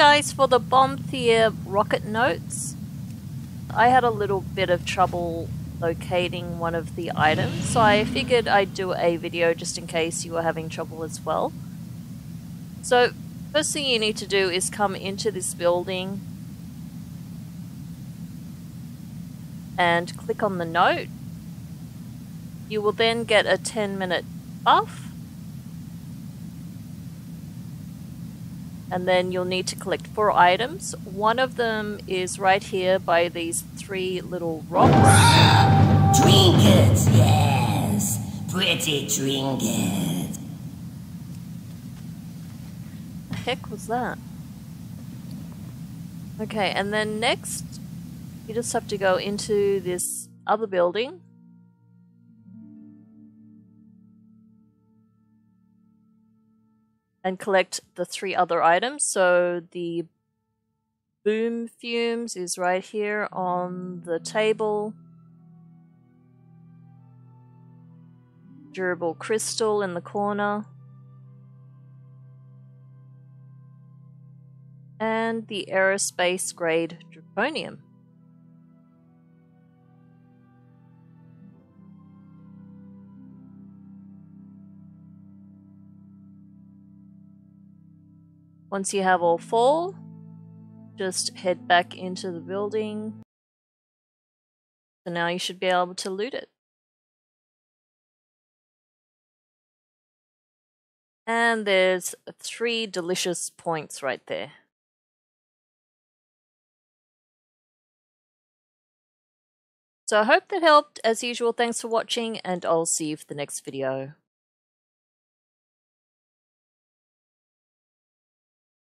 guys, for the Boomthyr rocket notes, I had a little bit of trouble locating one of the items, so I figured I'd do a video just in case you were having trouble as well. So, first thing you need to do is come into this building and click on the note. You will then get a 10 minute buff. And then you'll need to collect four items. One of them is right here by these three little rocks. Trinkets, yes. Pretty trinkets. The heck was that? Okay, and then next, you just have to go into this other building. And collect the three other items. So the boom fumes is right here on the table. Durable crystal in the corner. And the aerospace grade draconium. Once you have all four, just head back into the building. So now you should be able to loot it. And there's three delicious points right there. So I hope that helped. As usual, thanks for watching and I'll see you for the next video.